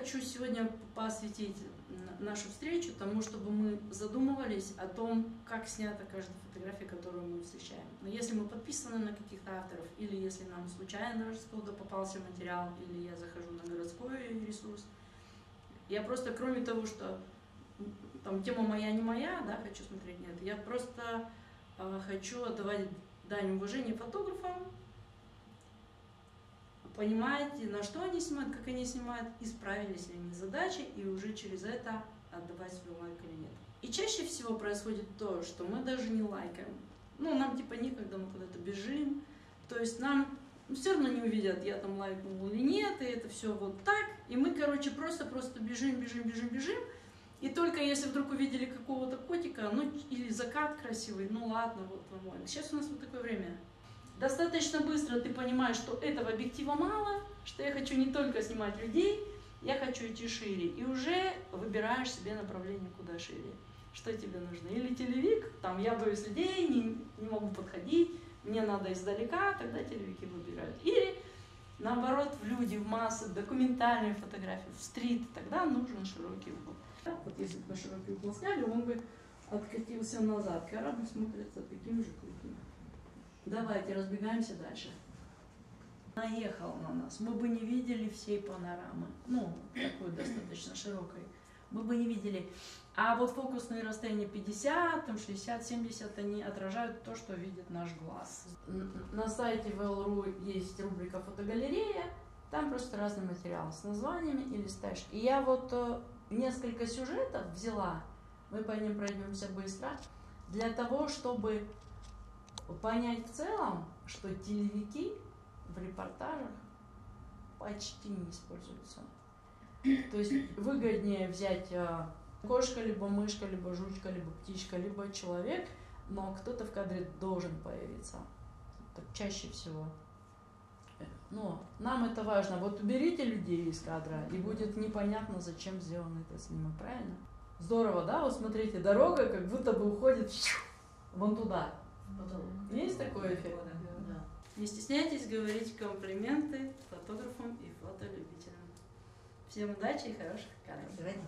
хочу сегодня посвятить нашу встречу тому, чтобы мы задумывались о том, как снята каждая фотография, которую мы встречаем. Но если мы подписаны на каких-то авторов, или если нам случайно откуда попался материал, или я захожу на городской ресурс, я просто, кроме того, что там тема моя не моя, да, хочу смотреть, нет, я просто э, хочу отдавать дань уважения фотографам, понимаете, на что они снимают, как они снимают, и справились ли они с задачей, и уже через это отдавать свой лайк или нет. И чаще всего происходит то, что мы даже не лайкаем. Ну, нам типа некогда, мы куда-то бежим. То есть нам все равно не увидят, я там лайкнул или нет, и это все вот так. И мы, короче, просто-просто бежим, бежим, бежим, бежим. И только если вдруг увидели какого-то котика, ну или закат красивый, ну ладно, вот нормально. Сейчас у нас вот такое время достаточно быстро ты понимаешь, что этого объектива мало, что я хочу не только снимать людей, я хочу идти шире. И уже выбираешь себе направление куда шире. Что тебе нужно? Или телевик, там я боюсь людей, не, не могу подходить, мне надо издалека, тогда телевики выбирают. Или наоборот, в люди, в массы, документальные фотографии, в стрит, тогда нужен широкий угол. Вот если бы широкий угол сняли, он бы откатился назад. Корабль смотрится таким же крутым. Давайте разбегаемся дальше. Наехал на нас. Мы бы не видели всей панорамы. Ну, такой достаточно широкой. Мы бы не видели. А вот фокусные расстояния 50, там 60, 70, они отражают то, что видит наш глаз. На сайте VL.ru есть рубрика «Фотогалерея». Там просто разный материал с названиями и листаешь. И я вот э, несколько сюжетов взяла, мы по ним пройдемся быстро, для того, чтобы понять в целом, что телевики в репортажах почти не используются. То есть выгоднее взять э, кошка, либо мышка, либо жучка, либо птичка, либо человек, но кто-то в кадре должен появиться. Так чаще всего. Но нам это важно. Вот уберите людей из кадра, и будет непонятно, зачем сделан этот снимок, правильно? Здорово, да? Вот смотрите, дорога как будто бы уходит вон туда. Есть такой эффект? Да. Не стесняйтесь говорить комплименты фотографам и фотолюбителям. Всем удачи и хороших кадров. Давайте,